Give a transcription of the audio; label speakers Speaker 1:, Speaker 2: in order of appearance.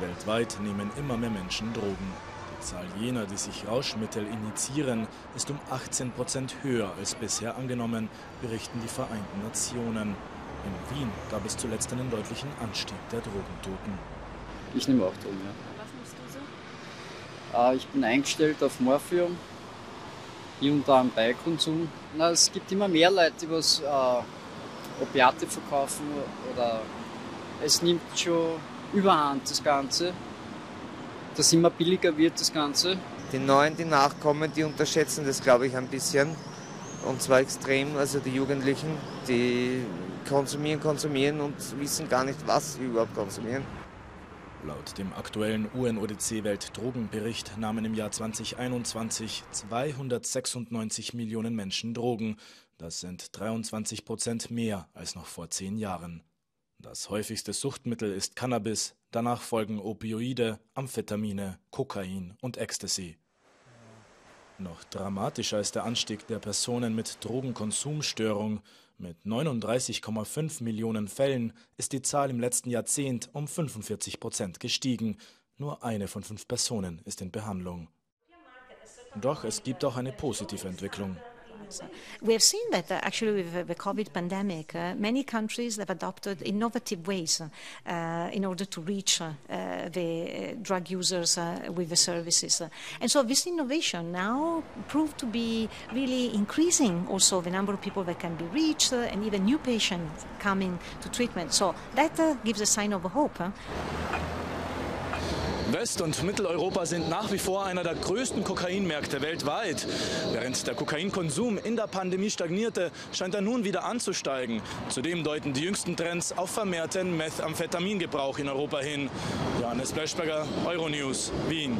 Speaker 1: Weltweit nehmen immer mehr Menschen Drogen. Die Zahl jener, die sich Rauschmittel injizieren, ist um 18 Prozent höher als bisher angenommen, berichten die Vereinten Nationen. In Wien gab es zuletzt einen deutlichen Anstieg der Drogentoten.
Speaker 2: Ich nehme auch Drogen, ja.
Speaker 3: Was nimmst du so?
Speaker 2: Äh, ich bin eingestellt auf Morphium, hier und da am Beikonsum. Na, es gibt immer mehr Leute, die was äh, Opiate verkaufen oder es nimmt schon überhand das Ganze, dass immer billiger wird das Ganze.
Speaker 4: Die Neuen, die nachkommen, die unterschätzen das, glaube ich, ein bisschen. Und zwar extrem, also die Jugendlichen, die konsumieren, konsumieren und wissen gar nicht, was sie überhaupt konsumieren.
Speaker 1: Laut dem aktuellen UNODC-Weltdrogenbericht nahmen im Jahr 2021 296 Millionen Menschen Drogen. Das sind 23 Prozent mehr als noch vor zehn Jahren. Das häufigste Suchtmittel ist Cannabis, danach folgen Opioide, Amphetamine, Kokain und Ecstasy. Noch dramatischer ist der Anstieg der Personen mit Drogenkonsumstörung. Mit 39,5 Millionen Fällen ist die Zahl im letzten Jahrzehnt um 45 Prozent gestiegen. Nur eine von fünf Personen ist in Behandlung. Doch es gibt auch eine positive Entwicklung.
Speaker 3: We have seen that uh, actually with the COVID pandemic, uh, many countries have adopted innovative ways uh, in order to reach the drug users with the services. And so this innovation now proved to be really increasing also the number of people that can be reached and even new patients coming to treatment. So that gives a sign of hope.
Speaker 1: West- und Mitteleuropa sind nach wie vor einer der größten Kokainmärkte weltweit. Während der Kokainkonsum in der Pandemie stagnierte, scheint er nun wieder anzusteigen. Zudem deuten die jüngsten Trends auf vermehrten Methamphetamingebrauch in Europa hin. Johannes Bleschberger, Euronews, Wien.